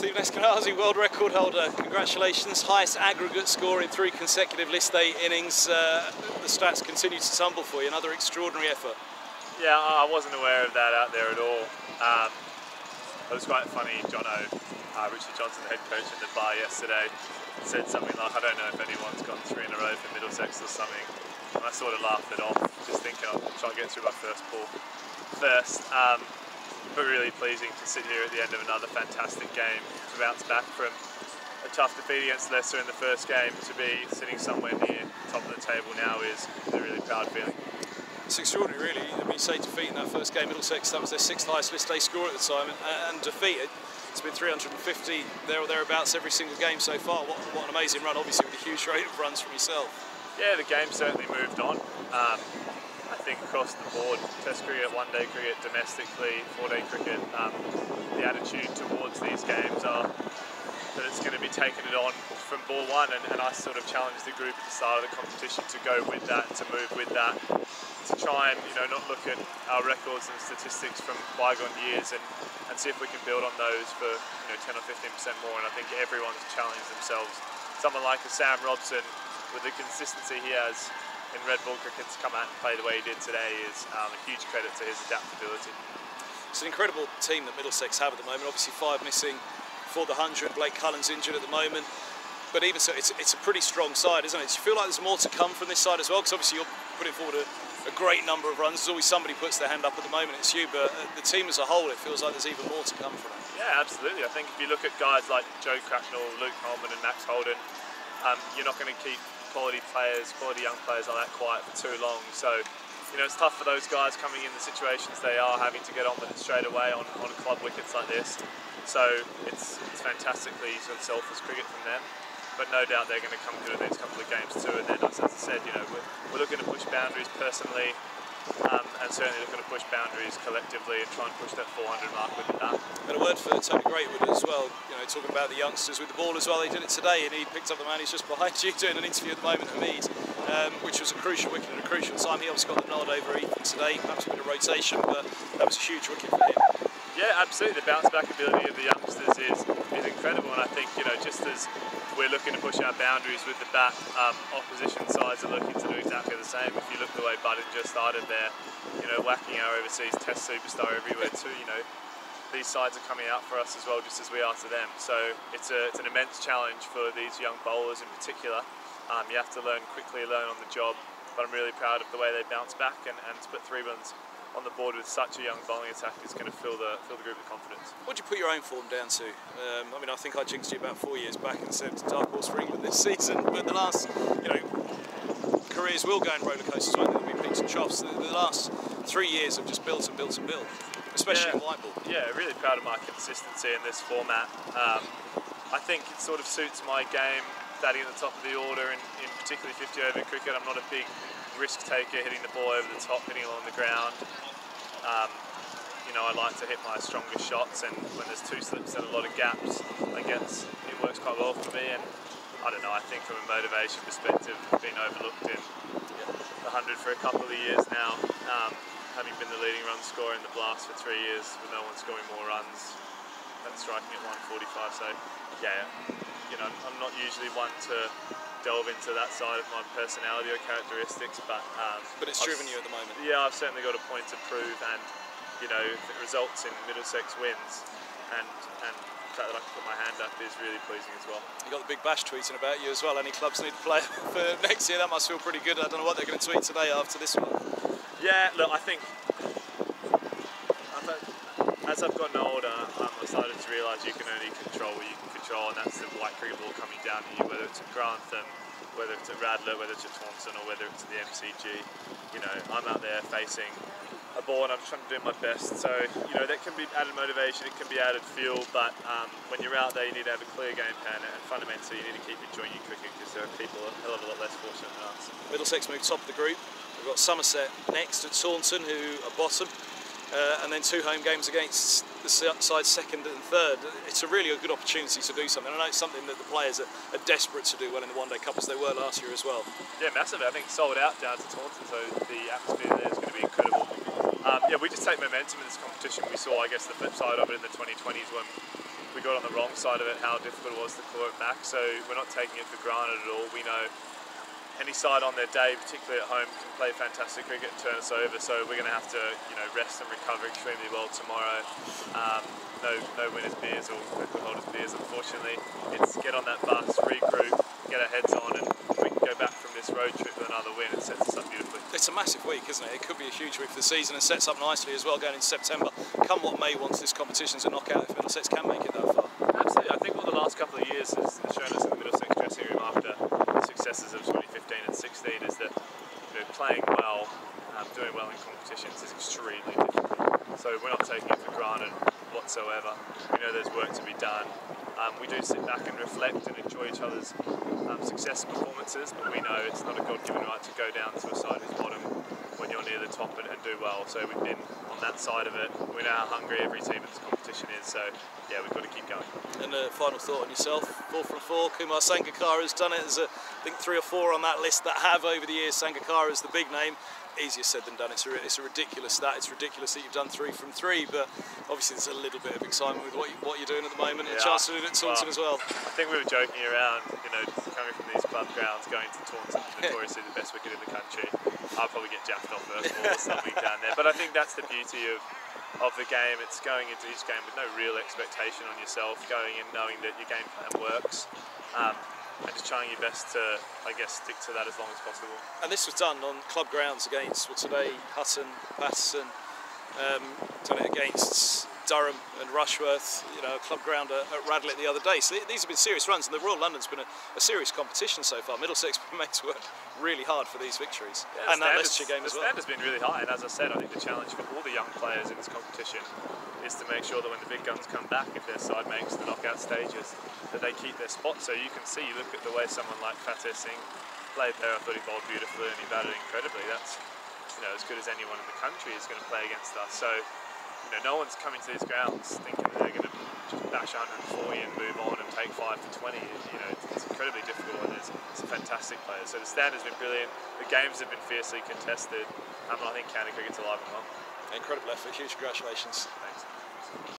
Stephen Eskinazi, world record holder. Congratulations, highest aggregate score in three consecutive List A innings. Uh, the stats continue to tumble for you. Another extraordinary effort. Yeah, I wasn't aware of that out there at all. Um, it was quite funny. Jono, uh, Richard Johnson, the head coach in the bar yesterday, said something like, "I don't know if anyone's gone three in a row for Middlesex or something." And I sort of laughed it off, just thinking I'll try and get through my first ball first. Um, but really pleasing to sit here at the end of another fantastic game to bounce back from a tough defeat against Leicester in the first game to be sitting somewhere near top of the table now is a really proud feeling. It's extraordinary, really. I mean, you say defeat in that first game, Middlesex, that was their sixth highest List A score at the time, and, and defeated. It's been 350 there or thereabouts every single game so far. What, what an amazing run, obviously, with a huge rate of runs from yourself. Yeah, the game certainly moved on. Um, think across the board, Test cricket, one day cricket, domestically, four day cricket, um, the attitude towards these games are that it's going to be taking it on from ball one. And, and I sort of challenged the group at the start of the competition to go with that, to move with that, to try and you know not look at our records and statistics from bygone years and, and see if we can build on those for you know 10 or 15 percent more. And I think everyone's challenged themselves. Someone like a Sam Robson, with the consistency he has, in red ball cricket to come out and play the way he did today is um, a huge credit to his adaptability. It's an incredible team that Middlesex have at the moment. Obviously, five missing for the 100. Blake Cullen's injured at the moment. But even so, it's, it's a pretty strong side, isn't it? Do you feel like there's more to come from this side as well? Because obviously you're putting forward a, a, great number of runs. There's always somebody puts their hand up at the moment, it's you. But uh, the team as a whole, it feels like there's even more to come from it. Yeah, absolutely. I think if you look at guys like Joe Cracknell, Luke Holman and Max Holden, um, you're not going to keep quality players, quality young players like that quiet for too long. So, you know, it's tough for those guys coming in the situations they are, having to get on with it straight away on, on club wickets like this. So it's, it's fantastically sort of selfless cricket from them. But no doubt they're going to come good in these couple of games too. And then, as I said, you know, we're, we're looking to push boundaries personally um, and certainly looking to push boundaries collectively and try and push that 400 mark with that. And a word for Toby Greatwood as well, you know, talking about the youngsters with the ball as well. They did it today and he picked up the man He's just behind you doing an interview at the moment, Hameed, um, which was a crucial wicket at a crucial time. He obviously got the nod over Ethan today, perhaps a bit of rotation, but that was a huge wicket for him. Yeah, absolutely. The bounce back ability of the youngsters is, is incredible, and I think you know just as we're looking to push our boundaries with the bat, um, opposition sides are looking to do exactly the same. If you look the way Budden just started there, you know, whacking our overseas Test superstar everywhere too. You know, these sides are coming out for us as well, just as we are to them. So it's a, it's an immense challenge for these young bowlers in particular. Um, you have to learn quickly, learn on the job. But I'm really proud of the way they bounce back and, and to put three runs on the board with such a young bowling attack is going to fill the fill the group with confidence. What do you put your own form down to? Um, I mean, I think I jinxed you about four years back and said dark horse for England this season, but the last, you know, careers will go in roller coasters, won't they? There'll be peaks and troughs. The, the, last three years have just built and built and built, especially yeah, in white ball. Yeah, really proud of my consistency in this format. Um, I think it sort of suits my game, batting at the top of the order, and in particularly 50 over cricket. I'm not a big risk taker hitting the ball over the top, hitting along the ground. Um, you know, I like to hit my strongest shots, and when there's two slips and a lot of gaps, I guess it works quite well for me. And I don't know, I think from a motivation perspective, being overlooked in the 100 for a couple of years now, um, having been the leading run scorer in the Blast for three years with no one scoring more runs and striking at 145. So, yeah, you know, I'm not usually one to delve into that side of my personality or characteristics, but um, but it's driven I've, you at the moment. Yeah, I've certainly got a point to prove, and you know, if it results in Middlesex wins, and and the fact that I can put my hand up is really pleasing as well. You got the big bash tweeting about you as well. Any clubs need to play for next year? That must feel pretty good. I don't know what they're going to tweet today after this one. Yeah, look, I think as I've gotten older, um, I started to realise you can only control what you can control, and that's the white cricket ball coming down to you, whether it's at Grantham, whether it's at Radlett, whether it's at Taunton, or whether it's at the MCG. You know, I'm out there facing a ball and I'm trying to do my best. So, you know, that can be added motivation, it can be added fuel, but um, when you're out there, you need to have a clear game plan, and fundamentally, you need to keep enjoying your cricket because there are people a hell of a lot less fortunate than us. Middlesex move top of the group. We've got Somerset next at Taunton, who are bottom uh, and then two home games against the side second and third. It's a really a good opportunity to do something. I know it's something that the players are, are desperate to do well in the one-day cup as they were last year as well. Yeah, massive. I think sold out down to Taunton, so the atmosphere there is going to be incredible. Um, yeah, we just take momentum in this competition. We saw, I guess, the flip side of it in the 2020s when we got on the wrong side of it, how difficult it was to claw it back. So we're not taking it for granted at all. We know any side on their day, particularly at home, can play fantastic cricket and turn us over. So we're going to have to, you know, rest and recover extremely well tomorrow. Um, no, no winners beers or record holders beers, unfortunately. It's get on that bus, regroup, get our heads on, and we can go back from this road trip with another win. It sets us up beautifully. It's a massive week, isn't it? It could be a huge week for the season and sets up nicely as well going into September. Come what may, once this competition's a knockout, if Middlesex can make it that far. Absolutely. I think what the last couple of years has shown us in the Middlesex dressing room after successes of 2015 and 16 is that you know, playing well, um, doing well in competitions is extremely difficult. So we're not taking it for granted whatsoever. We know there's work to be done. Um, we do sit back and reflect and enjoy each other's um, success performances, but we know it's not a God-given right to go down to a side who's bottom when you're near the top and, and do well. So we've been on that side of it. We know how hungry every team in this competition is. So yeah, we've got to keep going. And a final thought on yourself, four from four. Kumar Sangakkara has done it. There's a, I think three or four on that list that have over the years. Sangakkara is the big name. Easier said than done. It's a, it's a ridiculous stat. It's ridiculous that you've done three from three, but obviously there's a little bit of excitement with what, you, what you're doing at the moment and a chance to do it at Taunton well, as well. I think we were joking around, you know, from these club grounds, going to Taunton, notoriously the best wicket in the country. I'll probably get jaffed off first ball or something down there. But I think that's the beauty of of the game. It's going into each game with no real expectation on yourself, going in knowing that your game plan works. Um, and just trying your best to, I guess, stick to that as long as possible. And this was done on club grounds against, well, today, Hutton, Paterson, um, done it against Durham and Rushworth, you know, club ground at, at Radlett the other day. So these have been serious runs, and the Royal London's been a, a serious competition so far. Middlesex have mates work really hard for these victories, yeah, and that Leicestershire game as well. The standard's been really high, and as I said, I think the challenge for all the young players in this competition is to make sure that when the big guns come back, if their side makes the knockout stages, that they keep their spot. So you can see, you look at the way someone like Fateh Singh played there. I thought he bowled beautifully and he batted incredibly. That's you know as good as anyone in the country is going to play against us. So you know, no one's coming to these grounds thinking they're going to just bash 140 and move on and take five for 20. You know, it's, it's incredibly difficult and it's, it's, a fantastic player. So the standard's been brilliant. The games have been fiercely contested. Um, I think county cricket's alive and well. Incredible effort. Huge congratulations. Thanks.